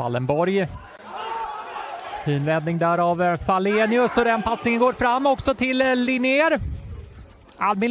Wallenborg. Fin räddning där av eh, Fallenius och den passningen går fram också till eh, Linnér. Albin